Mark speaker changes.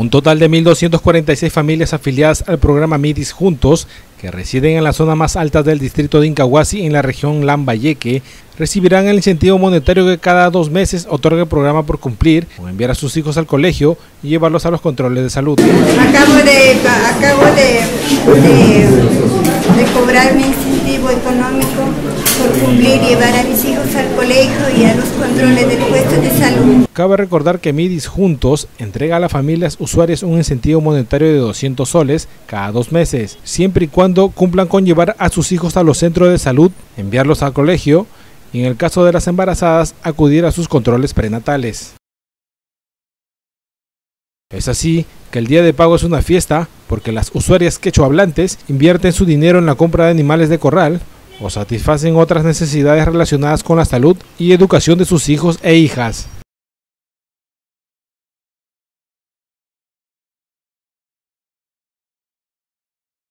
Speaker 1: Un total de 1.246 familias afiliadas al programa MIDIS Juntos, que residen en la zona más alta del distrito de Incahuasi, en la región Lambayeque, recibirán el incentivo monetario que cada dos meses otorga el programa por cumplir o enviar a sus hijos al colegio y llevarlos a los controles de salud.
Speaker 2: Acabo de, cobrar mi incentivo económico por cumplir y llevar a mis al colegio y a los controles del puesto de salud.
Speaker 1: Cabe recordar que MIDIS Juntos entrega a las familias usuarias un incentivo monetario de 200 soles cada dos meses, siempre y cuando cumplan con llevar a sus hijos a los centros de salud, enviarlos al colegio y en el caso de las embarazadas acudir a sus controles prenatales. Es así que el día de pago es una fiesta porque las usuarias quechohablantes invierten su dinero en la compra de animales de corral o satisfacen otras necesidades relacionadas con la salud y educación de sus hijos e hijas.